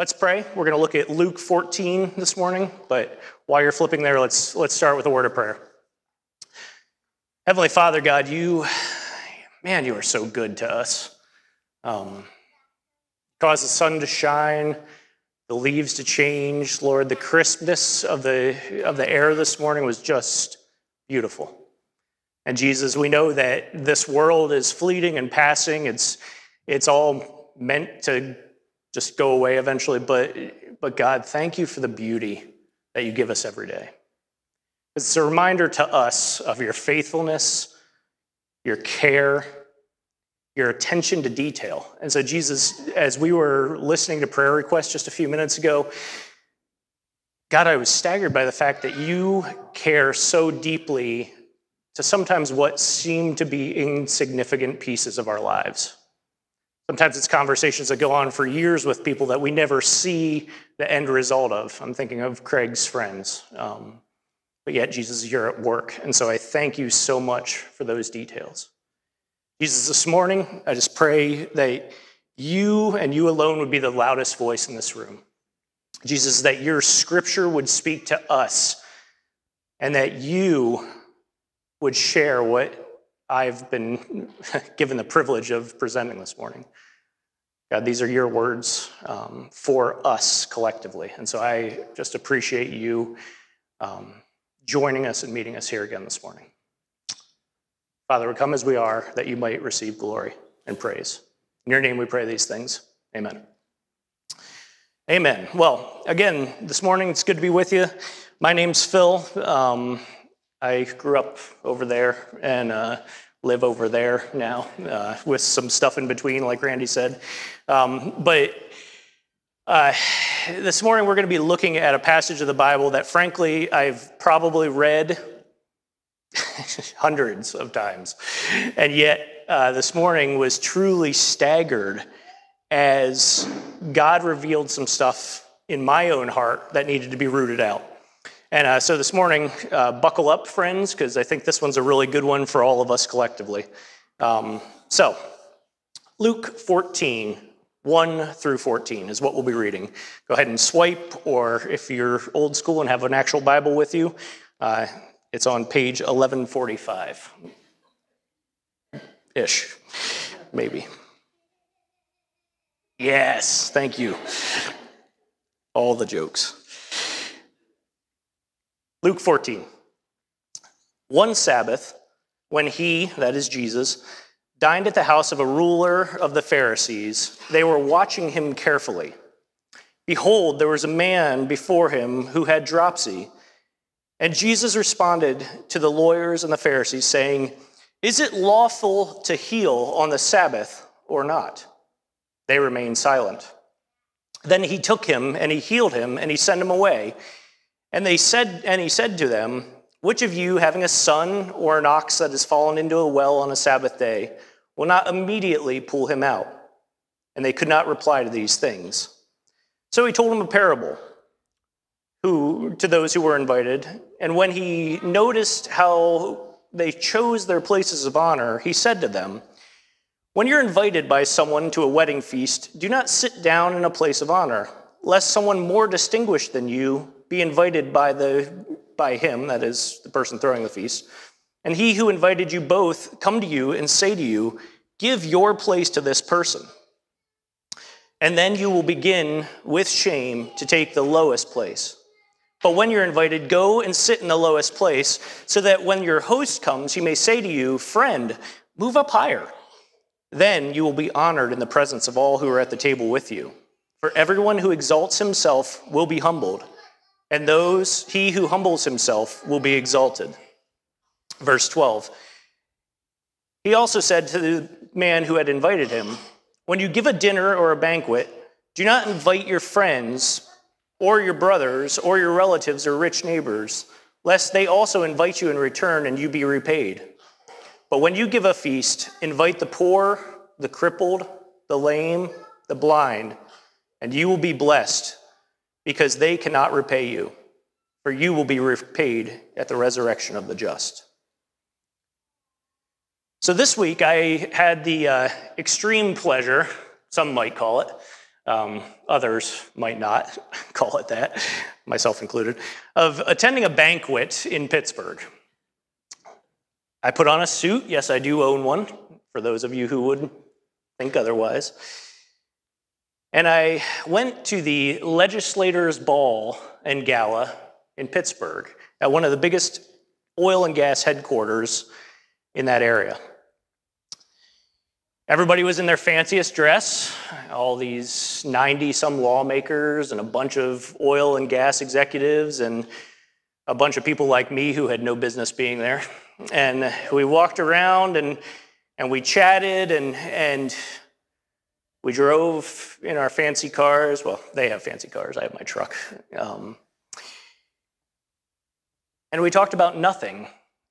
Let's pray. We're going to look at Luke 14 this morning, but while you're flipping there, let's, let's start with a word of prayer. Heavenly Father, God, you, man, you are so good to us. Um, cause the sun to shine, the leaves to change. Lord, the crispness of the, of the air this morning was just beautiful. And Jesus, we know that this world is fleeting and passing. It's, it's all meant to just go away eventually. But, but God, thank you for the beauty that you give us every day. It's a reminder to us of your faithfulness, your care, your attention to detail. And so, Jesus, as we were listening to prayer requests just a few minutes ago, God, I was staggered by the fact that you care so deeply to sometimes what seem to be insignificant pieces of our lives. Sometimes it's conversations that go on for years with people that we never see the end result of. I'm thinking of Craig's friends. Um, but yet, Jesus, you're at work. And so I thank you so much for those details. Jesus, this morning, I just pray that you and you alone would be the loudest voice in this room. Jesus, that your scripture would speak to us and that you would share what I've been given the privilege of presenting this morning. God, these are your words um, for us collectively. And so I just appreciate you um, joining us and meeting us here again this morning. Father, we come as we are that you might receive glory and praise. In your name we pray these things. Amen. Amen. Well, again, this morning it's good to be with you. My name's Phil. Um, I grew up over there and uh, live over there now uh, with some stuff in between, like Randy said. Um, but uh, this morning we're going to be looking at a passage of the Bible that, frankly, I've probably read hundreds of times. And yet, uh, this morning was truly staggered as God revealed some stuff in my own heart that needed to be rooted out. And uh, so this morning, uh, buckle up, friends, because I think this one's a really good one for all of us collectively. Um, so, Luke 14, 1 through 14 is what we'll be reading. Go ahead and swipe, or if you're old school and have an actual Bible with you, uh, it's on page 1145 ish, maybe. Yes, thank you. All the jokes. Luke 14. One Sabbath, when he, that is Jesus, dined at the house of a ruler of the Pharisees, they were watching him carefully. Behold, there was a man before him who had dropsy. And Jesus responded to the lawyers and the Pharisees, saying, Is it lawful to heal on the Sabbath or not? They remained silent. Then he took him and he healed him and he sent him away. And they said, and he said to them, Which of you, having a son or an ox that has fallen into a well on a Sabbath day, will not immediately pull him out? And they could not reply to these things. So he told them a parable who, to those who were invited. And when he noticed how they chose their places of honor, he said to them, When you're invited by someone to a wedding feast, do not sit down in a place of honor, lest someone more distinguished than you be invited by, the, by him, that is, the person throwing the feast. And he who invited you both come to you and say to you, Give your place to this person. And then you will begin with shame to take the lowest place. But when you're invited, go and sit in the lowest place, so that when your host comes, he may say to you, Friend, move up higher. Then you will be honored in the presence of all who are at the table with you. For everyone who exalts himself will be humbled and those he who humbles himself will be exalted. Verse 12. He also said to the man who had invited him, When you give a dinner or a banquet, do not invite your friends or your brothers or your relatives or rich neighbors, lest they also invite you in return and you be repaid. But when you give a feast, invite the poor, the crippled, the lame, the blind, and you will be blessed because they cannot repay you, for you will be repaid at the resurrection of the just. So this week I had the uh, extreme pleasure, some might call it, um, others might not call it that, myself included, of attending a banquet in Pittsburgh. I put on a suit. Yes, I do own one, for those of you who would think otherwise. And I went to the Legislators' Ball and Gala in Pittsburgh at one of the biggest oil and gas headquarters in that area. Everybody was in their fanciest dress, all these 90 some lawmakers and a bunch of oil and gas executives and a bunch of people like me who had no business being there. And we walked around and, and we chatted and, and we drove in our fancy cars. Well, they have fancy cars, I have my truck. Um, and we talked about nothing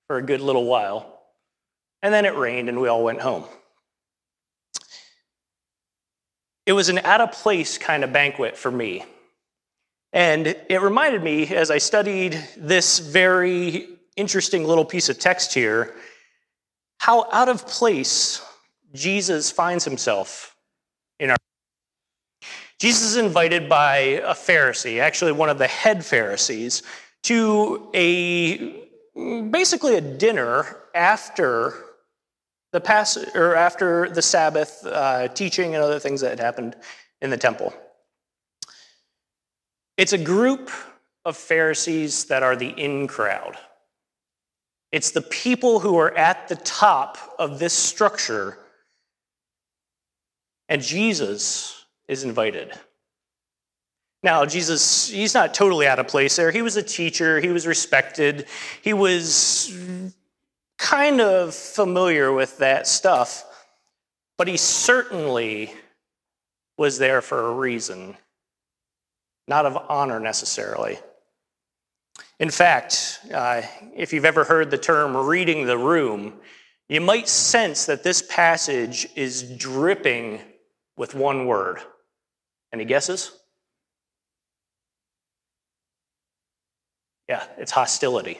for a good little while. And then it rained and we all went home. It was an out of place kind of banquet for me. And it reminded me as I studied this very interesting little piece of text here how out of place Jesus finds himself in our. Jesus is invited by a Pharisee, actually one of the head Pharisees, to a basically a dinner after the pass or after the Sabbath uh, teaching and other things that had happened in the temple. It's a group of Pharisees that are the in crowd. It's the people who are at the top of this structure, and Jesus is invited. Now, Jesus, he's not totally out of place there. He was a teacher, he was respected, he was kind of familiar with that stuff, but he certainly was there for a reason, not of honor necessarily. In fact, uh, if you've ever heard the term reading the room, you might sense that this passage is dripping with one word. Any guesses? Yeah, it's hostility.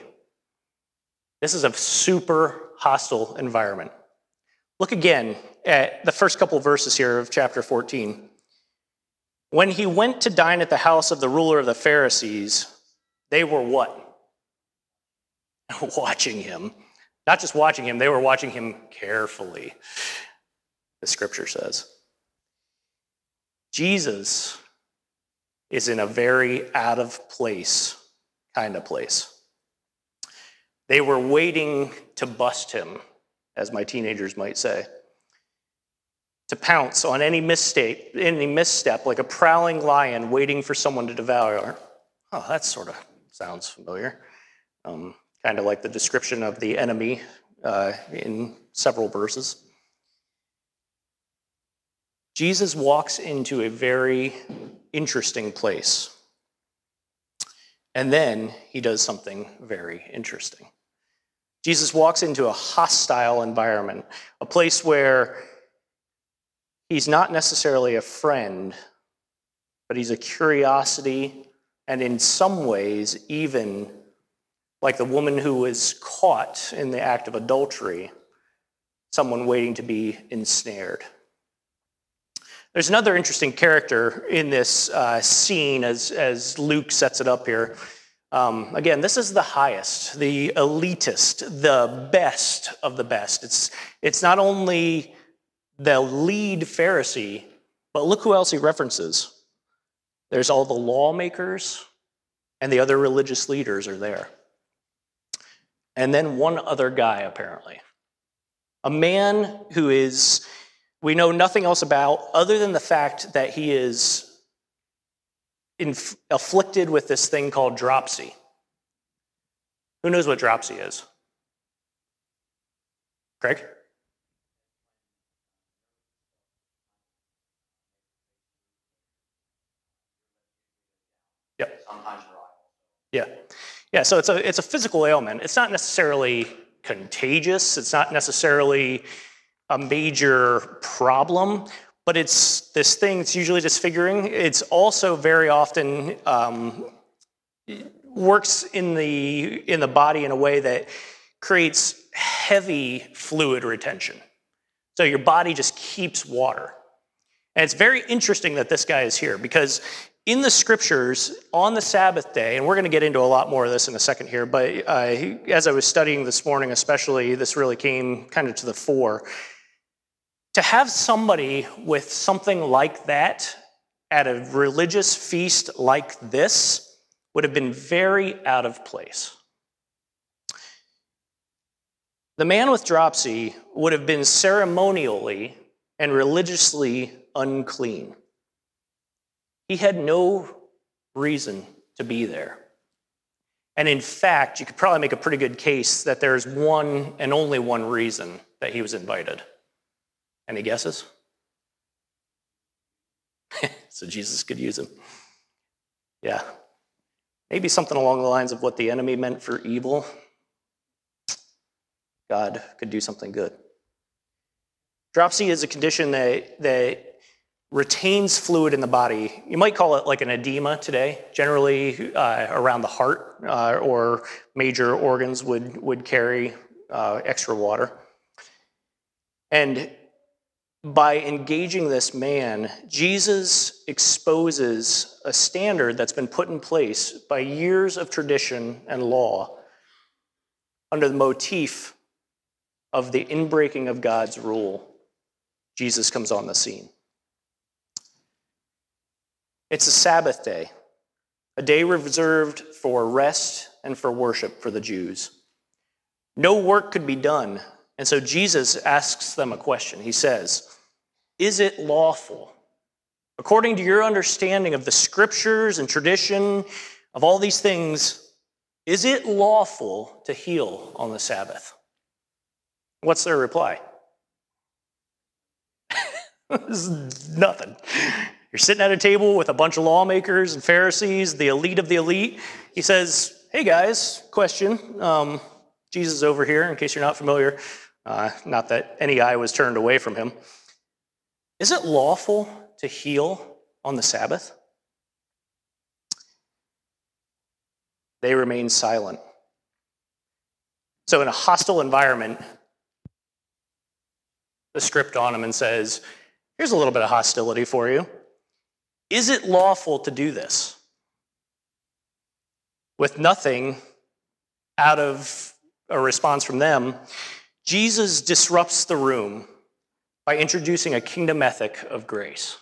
This is a super hostile environment. Look again at the first couple verses here of chapter 14. When he went to dine at the house of the ruler of the Pharisees, they were what? watching him. Not just watching him, they were watching him carefully, the scripture says. Jesus is in a very out of place kind of place. They were waiting to bust him, as my teenagers might say, to pounce on any mistake, any misstep, like a prowling lion waiting for someone to devour. Oh, that sort of sounds familiar. Um, kind of like the description of the enemy uh, in several verses. Jesus walks into a very interesting place. And then he does something very interesting. Jesus walks into a hostile environment, a place where he's not necessarily a friend, but he's a curiosity, and in some ways, even like the woman who was caught in the act of adultery, someone waiting to be ensnared. There's another interesting character in this uh, scene as, as Luke sets it up here. Um, again, this is the highest, the elitist, the best of the best. It's, it's not only the lead Pharisee, but look who else he references. There's all the lawmakers and the other religious leaders are there. And then one other guy, apparently. A man who is, we know nothing else about other than the fact that he is inf- afflicted with this thing called dropsy. Who knows what dropsy is? Craig? Yep. Yeah. Yeah, so it's a, it's a physical ailment. It's not necessarily contagious, it's not necessarily a major problem, but it's this thing, it's usually disfiguring. It's also very often um, works in the, in the body in a way that creates heavy fluid retention. So your body just keeps water. And it's very interesting that this guy is here because in the scriptures on the Sabbath day, and we're going to get into a lot more of this in a second here, but uh, as I was studying this morning, especially, this really came kind of to the fore. To have somebody with something like that at a religious feast like this would have been very out of place. The man with dropsy would have been ceremonially and religiously unclean. He had no reason to be there. And in fact, you could probably make a pretty good case that there's one and only one reason that he was invited. Any guesses? so Jesus could use him. Yeah. Maybe something along the lines of what the enemy meant for evil, God could do something good. Dropsy is a condition that, that retains fluid in the body. You might call it like an edema today. Generally, uh, around the heart uh, or major organs would, would carry uh, extra water. And by engaging this man, Jesus exposes a standard that's been put in place by years of tradition and law under the motif of the inbreaking of God's rule, Jesus comes on the scene. It's a Sabbath day, a day reserved for rest and for worship for the Jews. No work could be done, and so Jesus asks them a question. He says, Is it lawful, according to your understanding of the scriptures and tradition of all these things, is it lawful to heal on the Sabbath? What's their reply? nothing. You're sitting at a table with a bunch of lawmakers and Pharisees, the elite of the elite. He says, Hey guys, question. Um, Jesus over here, in case you're not familiar. Uh, not that any eye was turned away from him. Is it lawful to heal on the Sabbath? They remain silent. So, in a hostile environment, the script on him and says, Here's a little bit of hostility for you. Is it lawful to do this? With nothing out of a response from them, Jesus disrupts the room by introducing a kingdom ethic of grace.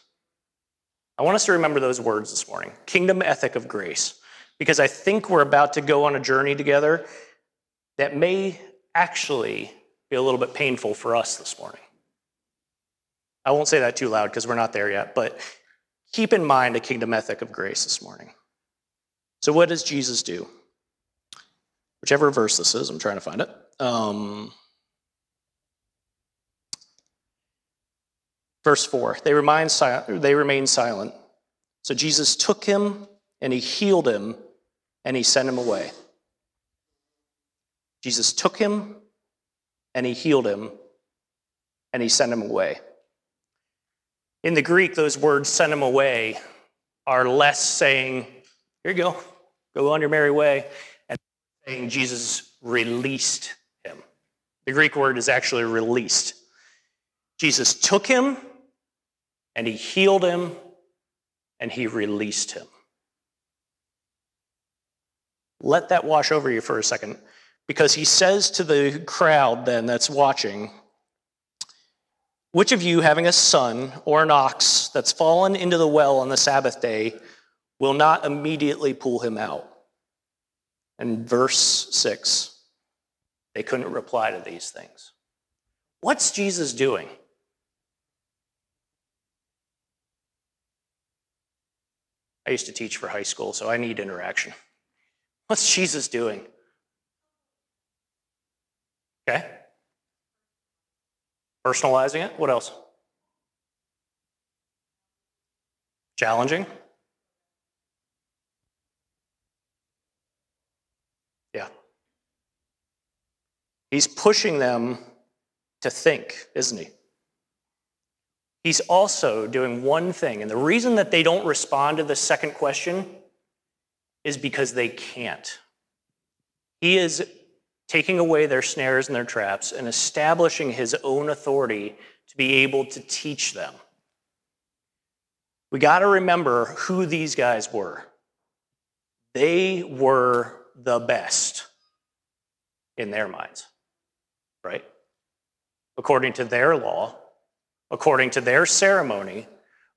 I want us to remember those words this morning kingdom ethic of grace, because I think we're about to go on a journey together that may actually be a little bit painful for us this morning. I won't say that too loud because we're not there yet, but keep in mind a kingdom ethic of grace this morning. So, what does Jesus do? Whichever verse this is, I'm trying to find it. Um, verse 4 they remain, they remain silent. So, Jesus took him and he healed him and he sent him away. Jesus took him and he healed him and he sent him away. In the Greek, those words, sent him away, are less saying, here you go, go on your merry way, and saying Jesus released him. The Greek word is actually released. Jesus took him and he healed him and he released him. Let that wash over you for a second because he says to the crowd then that's watching, which of you, having a son or an ox that's fallen into the well on the Sabbath day, will not immediately pull him out? And verse 6, they couldn't reply to these things. What's Jesus doing? I used to teach for high school, so I need interaction. What's Jesus doing? Okay. Personalizing it. What else? Challenging. Yeah. He's pushing them to think, isn't he? He's also doing one thing, and the reason that they don't respond to the second question is because they can't. He is taking away their snares and their traps, and establishing his own authority to be able to teach them. we got to remember who these guys were. They were the best in their minds, right? According to their law, according to their ceremony,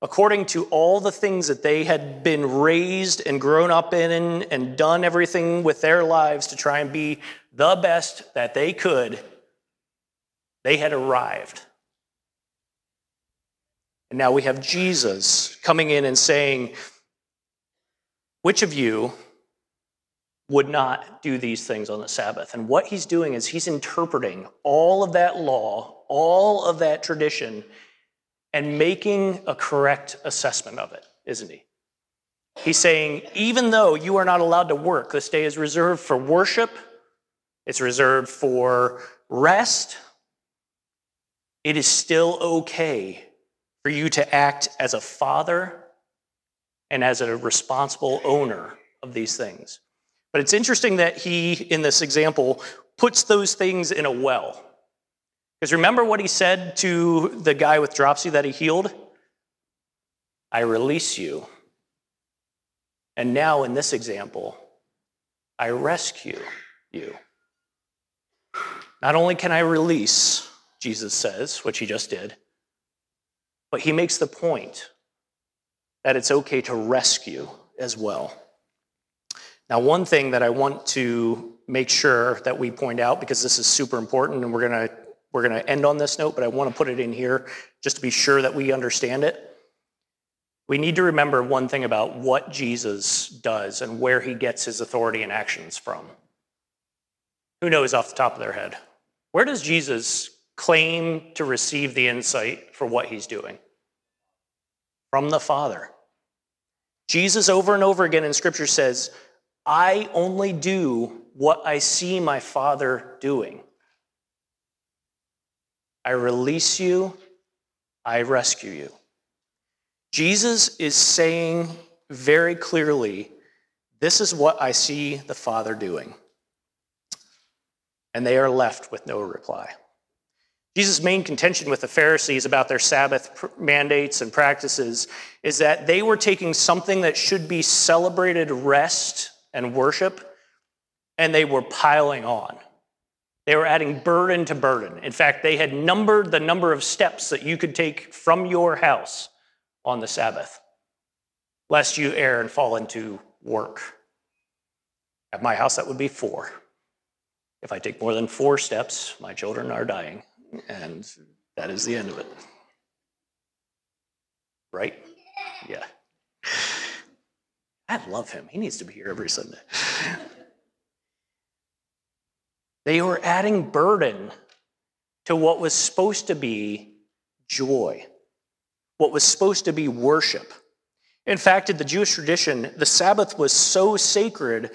according to all the things that they had been raised and grown up in and done everything with their lives to try and be the best that they could, they had arrived. And now we have Jesus coming in and saying, Which of you would not do these things on the Sabbath? And what he's doing is he's interpreting all of that law, all of that tradition, and making a correct assessment of it, isn't he? He's saying, even though you are not allowed to work, this day is reserved for worship, it's reserved for rest, it is still okay for you to act as a father and as a responsible owner of these things. But it's interesting that he, in this example, puts those things in a well. Because remember what he said to the guy with dropsy that he healed? I release you. And now, in this example, I rescue you. Not only can I release, Jesus says, which he just did, but he makes the point that it's okay to rescue as well. Now, one thing that I want to make sure that we point out, because this is super important, and we're going to we're going to end on this note, but I want to put it in here just to be sure that we understand it. We need to remember one thing about what Jesus does and where he gets his authority and actions from. Who knows off the top of their head? Where does Jesus claim to receive the insight for what he's doing? From the Father. Jesus, over and over again in Scripture, says, I only do what I see my Father doing. I release you, I rescue you. Jesus is saying very clearly, This is what I see the Father doing. And they are left with no reply. Jesus' main contention with the Pharisees about their Sabbath mandates and practices is that they were taking something that should be celebrated rest and worship, and they were piling on. They were adding burden to burden. In fact, they had numbered the number of steps that you could take from your house on the Sabbath, lest you err and fall into work. At my house, that would be four. If I take more than four steps, my children are dying, and that is the end of it. Right? Yeah. I love him. He needs to be here every Sunday. They were adding burden to what was supposed to be joy, what was supposed to be worship. In fact, in the Jewish tradition, the Sabbath was so sacred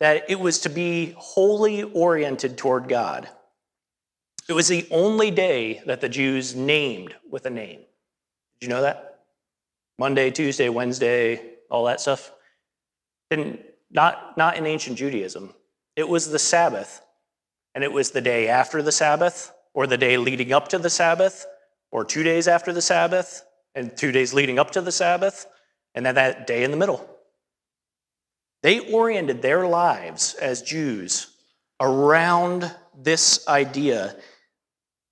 that it was to be wholly oriented toward God. It was the only day that the Jews named with a name. Did you know that? Monday, Tuesday, Wednesday, all that stuff. Didn't, not, not in ancient Judaism. It was the Sabbath and it was the day after the Sabbath, or the day leading up to the Sabbath, or two days after the Sabbath, and two days leading up to the Sabbath, and then that day in the middle. They oriented their lives as Jews around this idea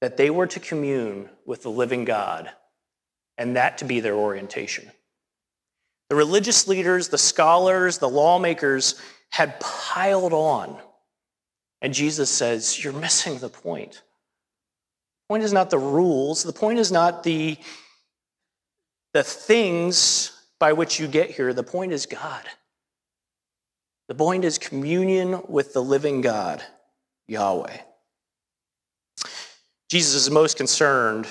that they were to commune with the living God, and that to be their orientation. The religious leaders, the scholars, the lawmakers had piled on and Jesus says, You're missing the point. The point is not the rules, the point is not the, the things by which you get here, the point is God. The point is communion with the living God, Yahweh. Jesus is most concerned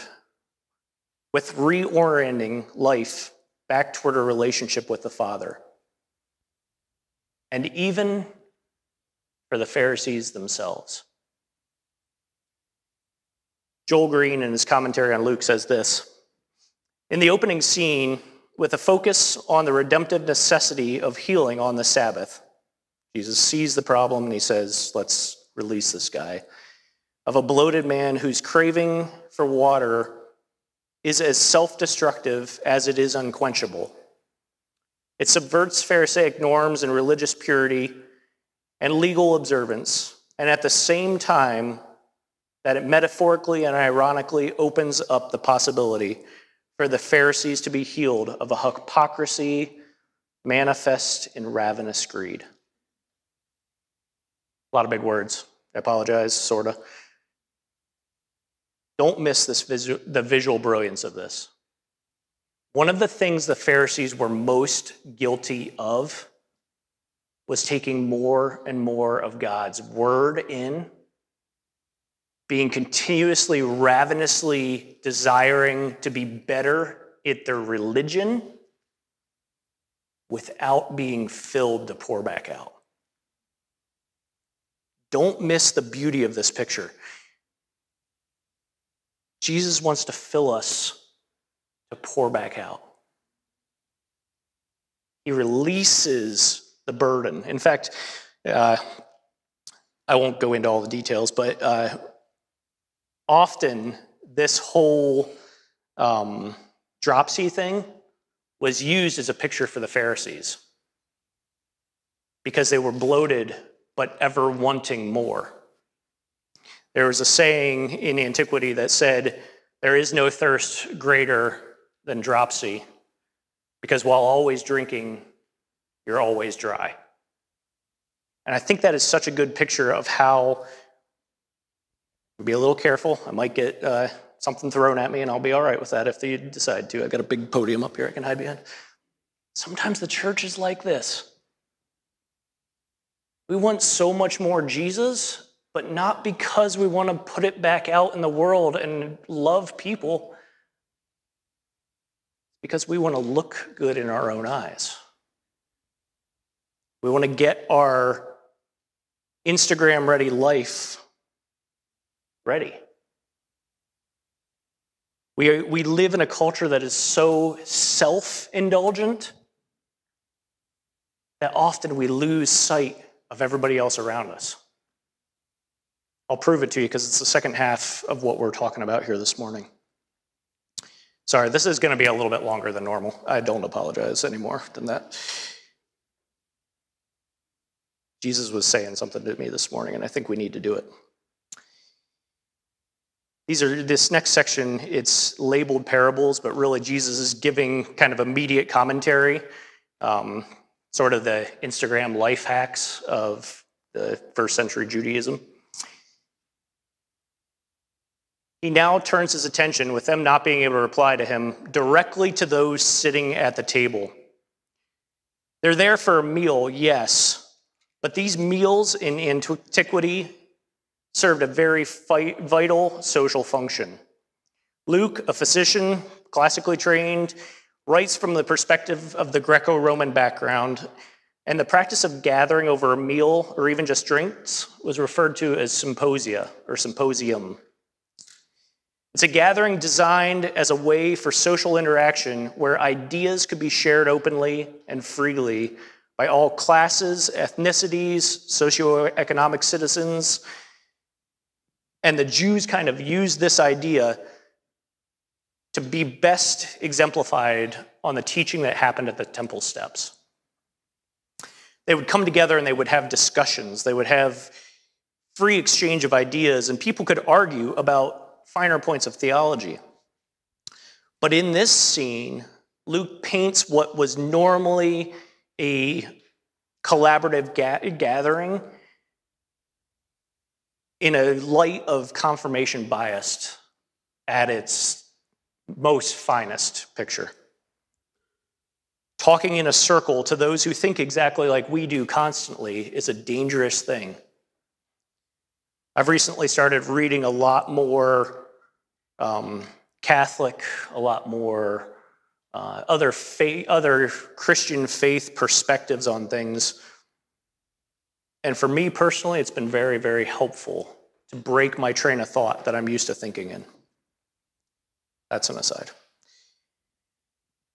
with reorienting life back toward a relationship with the Father. And even for the Pharisees themselves. Joel Green, in his commentary on Luke, says this In the opening scene, with a focus on the redemptive necessity of healing on the Sabbath, Jesus sees the problem and he says, Let's release this guy. Of a bloated man whose craving for water is as self destructive as it is unquenchable. It subverts Pharisaic norms and religious purity and legal observance, and at the same time, that it metaphorically and ironically opens up the possibility for the Pharisees to be healed of a hypocrisy manifest in ravenous greed. A lot of big words. I apologize, sort of. Don't miss this visu- the visual brilliance of this. One of the things the Pharisees were most guilty of was taking more and more of God's word in, being continuously, ravenously desiring to be better at their religion without being filled to pour back out. Don't miss the beauty of this picture. Jesus wants to fill us to pour back out. He releases the burden. In fact, uh, I won't go into all the details, but uh, often this whole um, dropsy thing was used as a picture for the Pharisees because they were bloated but ever wanting more. There was a saying in antiquity that said, There is no thirst greater than dropsy, because while always drinking, you're always dry. And I think that is such a good picture of how, be a little careful. I might get uh, something thrown at me, and I'll be all right with that if they decide to. I've got a big podium up here I can hide behind. Sometimes the church is like this. We want so much more Jesus, but not because we want to put it back out in the world and love people, because we want to look good in our own eyes. We want to get our Instagram ready life ready. We, we live in a culture that is so self indulgent that often we lose sight of everybody else around us. I'll prove it to you because it's the second half of what we're talking about here this morning. Sorry, this is going to be a little bit longer than normal. I don't apologize anymore than that. Jesus was saying something to me this morning, and I think we need to do it. These are this next section, it's labeled parables, but really Jesus is giving kind of immediate commentary um, sort of the Instagram life hacks of the first century Judaism. He now turns his attention, with them not being able to reply to him, directly to those sitting at the table. They're there for a meal, yes, but these meals in antiquity served a very vital social function. Luke, a physician, classically trained, writes from the perspective of the Greco Roman background, and the practice of gathering over a meal or even just drinks was referred to as symposia or symposium. It's a gathering designed as a way for social interaction where ideas could be shared openly and freely by all classes, ethnicities, socioeconomic citizens. And the Jews kind of used this idea to be best exemplified on the teaching that happened at the temple steps. They would come together and they would have discussions, they would have free exchange of ideas, and people could argue about finer points of theology. But in this scene, Luke paints what was normally a collaborative ga- gathering in a light of confirmation bias at its most finest picture. Talking in a circle to those who think exactly like we do constantly is a dangerous thing. I've recently started reading a lot more um, Catholic, a lot more uh, other, faith, other Christian faith perspectives on things. And for me personally, it's been very, very helpful to break my train of thought that I'm used to thinking in. That's an aside.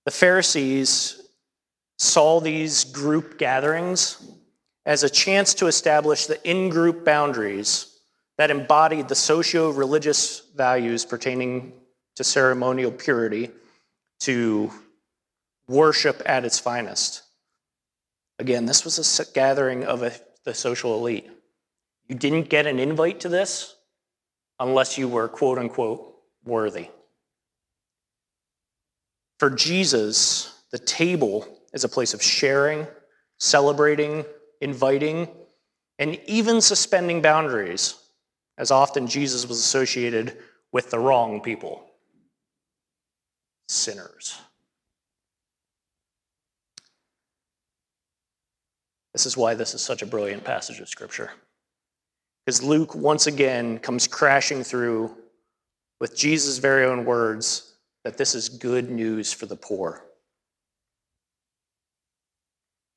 The Pharisees saw these group gatherings as a chance to establish the in group boundaries that embodied the socio religious values pertaining to ceremonial purity to worship at its finest. Again, this was a gathering of a, the social elite. You didn't get an invite to this unless you were quote unquote worthy. For Jesus, the table is a place of sharing, celebrating, inviting, and even suspending boundaries, as often Jesus was associated with the wrong people sinners. This is why this is such a brilliant passage of Scripture. Because Luke once again comes crashing through with Jesus' very own words that this is good news for the poor.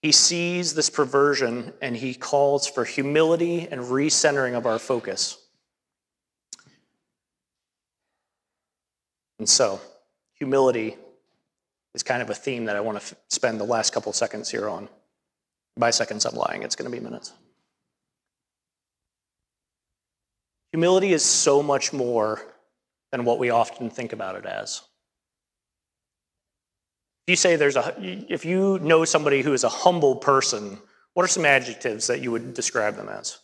He sees this perversion and he calls for humility and recentering of our focus. And so, humility is kind of a theme that I want to spend the last couple seconds here on. By seconds, I'm lying, it's going to be minutes. Humility is so much more than what we often think about it as. If you say there's a, if you know somebody who is a humble person, what are some adjectives that you would describe them as?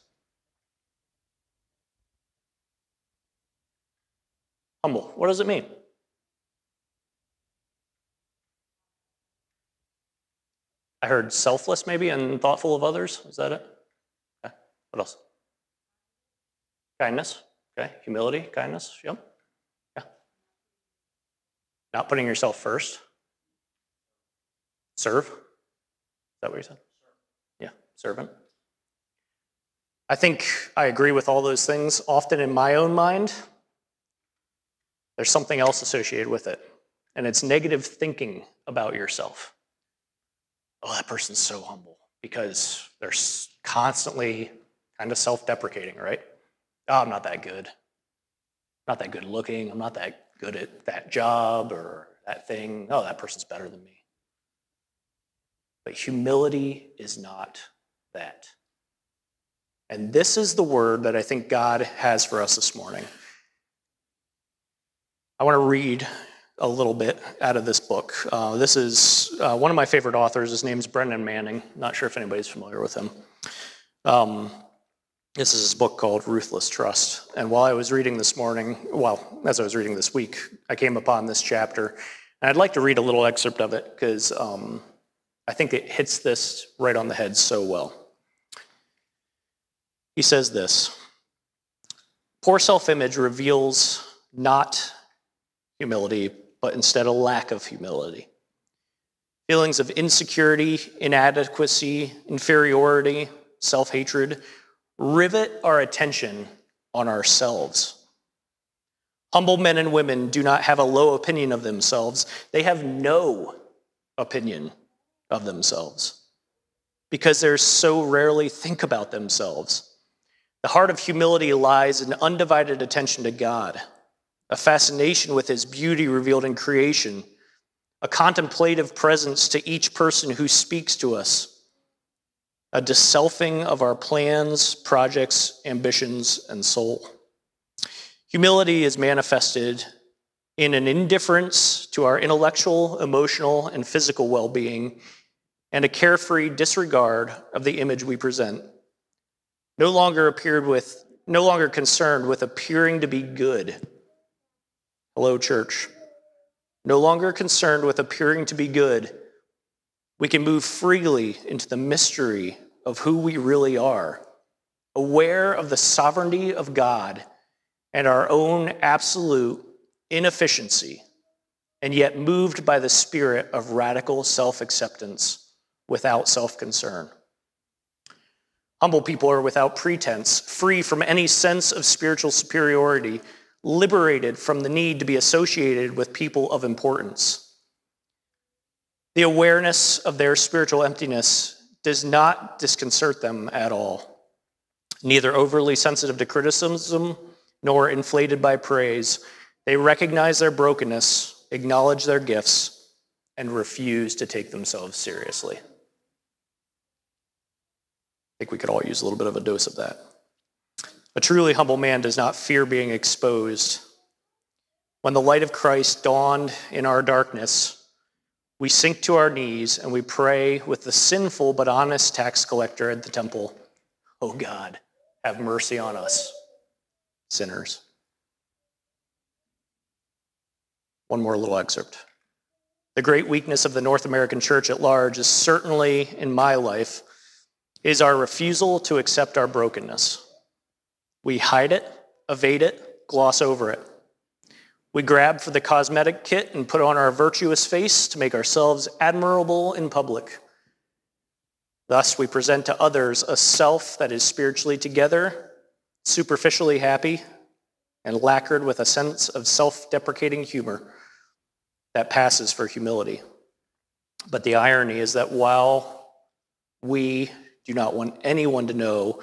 Humble. What does it mean? I heard selfless maybe and thoughtful of others. Is that it? Okay. What else? Kindness. Okay. Humility, kindness. Yep. Yeah. Not putting yourself first. Serve. Is that what you said? Yeah. Servant. I think I agree with all those things. Often in my own mind, there's something else associated with it, and it's negative thinking about yourself oh, that person's so humble because they're constantly kind of self deprecating, right? Oh, I'm not that good. I'm not that good looking. I'm not that good at that job or that thing. Oh, that person's better than me. But humility is not that. And this is the word that I think God has for us this morning. I want to read a little bit out of this book. Uh, this is uh, one of my favorite authors. His name is Brennan Manning. Not sure if anybody's familiar with him. Um, this is his book called Ruthless Trust. And while I was reading this morning, well, as I was reading this week, I came upon this chapter. And I'd like to read a little excerpt of it because um, I think it hits this right on the head so well. He says this Poor self image reveals not humility, but instead a lack of humility. Feelings of insecurity, inadequacy, inferiority, self hatred rivet our attention on ourselves. Humble men and women do not have a low opinion of themselves, they have no opinion of themselves because they so rarely think about themselves. The heart of humility lies in undivided attention to God a fascination with his beauty revealed in creation, a contemplative presence to each person who speaks to us, a deselfing of our plans, projects, ambitions, and soul. Humility is manifested in an indifference to our intellectual, emotional, and physical well being, and a carefree disregard of the image we present. No longer appeared with, no longer concerned with appearing to be good Hello, church. No longer concerned with appearing to be good, we can move freely into the mystery of who we really are, aware of the sovereignty of God and our own absolute inefficiency, and yet moved by the spirit of radical self acceptance without self concern. Humble people are without pretense, free from any sense of spiritual superiority liberated from the need to be associated with people of importance. The awareness of their spiritual emptiness does not disconcert them at all. Neither overly sensitive to criticism nor inflated by praise, they recognize their brokenness, acknowledge their gifts, and refuse to take themselves seriously. I think we could all use a little bit of a dose of that. A truly humble man does not fear being exposed. When the light of Christ dawned in our darkness, we sink to our knees and we pray with the sinful but honest tax collector at the temple, Oh God, have mercy on us, sinners. One more little excerpt. The great weakness of the North American church at large is certainly in my life is our refusal to accept our brokenness. We hide it, evade it, gloss over it. We grab for the cosmetic kit and put on our virtuous face to make ourselves admirable in public. Thus, we present to others a self that is spiritually together, superficially happy, and lacquered with a sense of self deprecating humor that passes for humility. But the irony is that while we do not want anyone to know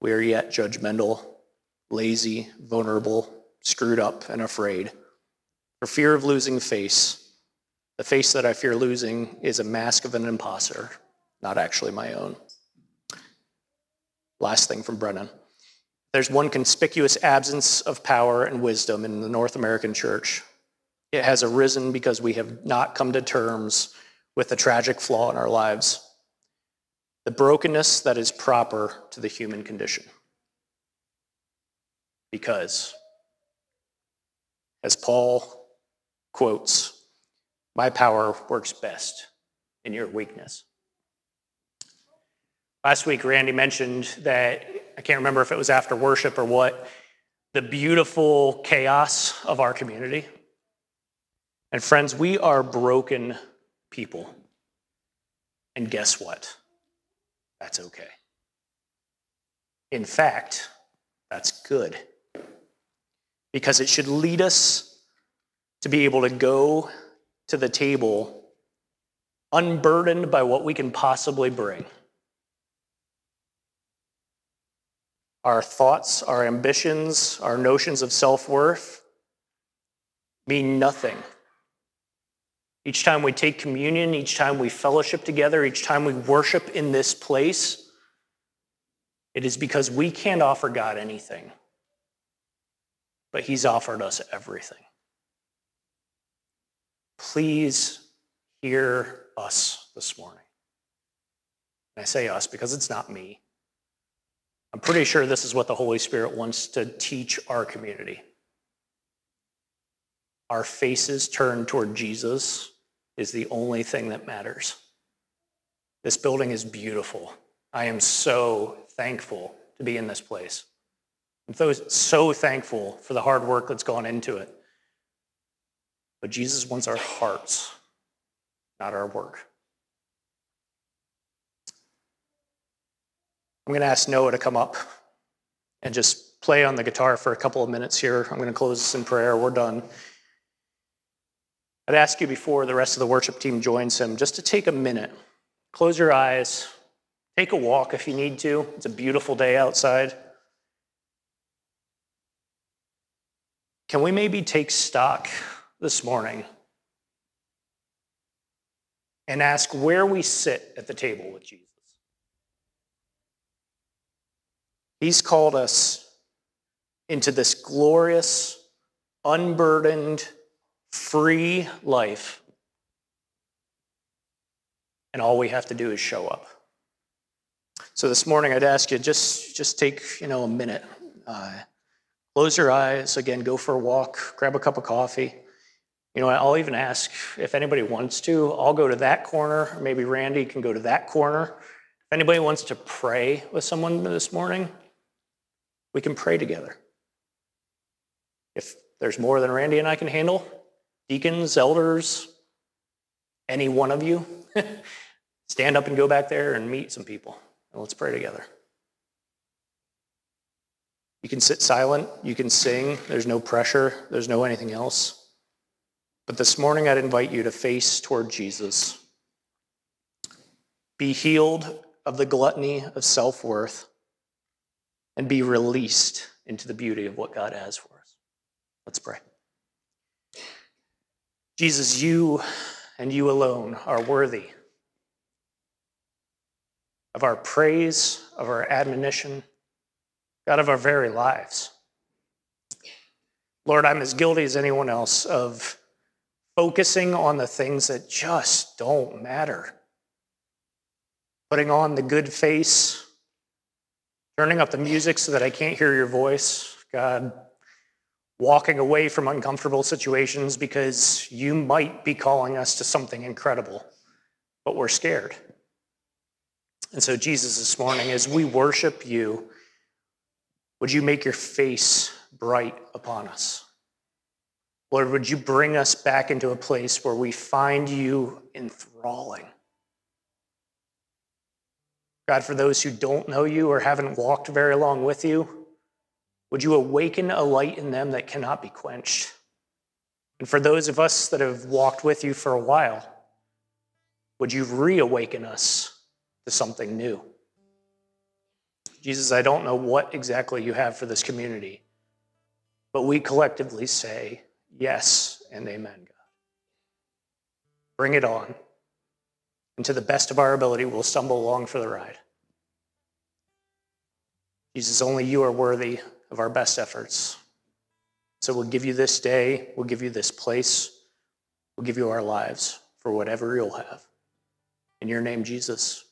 we are yet judgmental, lazy, vulnerable, screwed up, and afraid. For fear of losing face, the face that I fear losing is a mask of an impostor, not actually my own. Last thing from Brennan. There's one conspicuous absence of power and wisdom in the North American church. It has arisen because we have not come to terms with the tragic flaw in our lives the brokenness that is proper to the human condition. Because, as Paul quotes, my power works best in your weakness. Last week, Randy mentioned that, I can't remember if it was after worship or what, the beautiful chaos of our community. And friends, we are broken people. And guess what? That's okay. In fact, that's good. Because it should lead us to be able to go to the table unburdened by what we can possibly bring. Our thoughts, our ambitions, our notions of self worth mean nothing. Each time we take communion, each time we fellowship together, each time we worship in this place, it is because we can't offer God anything, but He's offered us everything. Please hear us this morning. And I say us because it's not me. I'm pretty sure this is what the Holy Spirit wants to teach our community. Our faces turned toward Jesus is the only thing that matters. This building is beautiful. I am so thankful to be in this place. I'm so, thankful for the hard work that's gone into it. But Jesus wants our hearts, not our work. I'm going to ask Noah to come up and just play on the guitar for a couple of minutes here. I'm going to close this in prayer. We're done. I'd ask you before the rest of the worship team joins him just to take a minute, close your eyes, take a walk if you need to. It's a beautiful day outside. Can we maybe take stock this morning and ask where we sit at the table with Jesus? He's called us into this glorious, unburdened, free life. And all we have to do is show up. So this morning, I'd ask you just just take you know a minute, uh, close your eyes again, go for a walk, grab a cup of coffee. You know, I'll even ask if anybody wants to. I'll go to that corner. Maybe Randy can go to that corner. If anybody wants to pray with someone this morning, we can pray together. If there's more than Randy and I can handle, deacons, elders, any one of you, stand up and go back there and meet some people. And let's pray together. You can sit silent, you can sing, there's no pressure, there's no anything else. But this morning, I'd invite you to face toward Jesus. Be healed of the gluttony of self worth and be released into the beauty of what God has for us. Let's pray. Jesus, you and you alone are worthy of our praise, of our admonition, God, of our very lives. Lord, I'm as guilty as anyone else of focusing on the things that just don't matter. Putting on the good face, turning up the music so that I can't hear your voice. God, walking away from uncomfortable situations because you might be calling us to something incredible, but we're scared. And so, Jesus, this morning, as we worship you, would you make your face bright upon us? Lord, would you bring us back into a place where we find you enthralling? God, for those who don't know you or haven't walked very long with you, would you awaken a light in them that cannot be quenched? And for those of us that have walked with you for a while, would you reawaken us to something new? Jesus, I don't know what exactly you have for this community, but we collectively say yes and amen, God. Bring it on. And to the best of our ability, we'll stumble along for the ride. Jesus, only you are worthy of our best efforts. So we'll give you this day, we'll give you this place, we'll give you our lives for whatever you'll have. In your name, Jesus.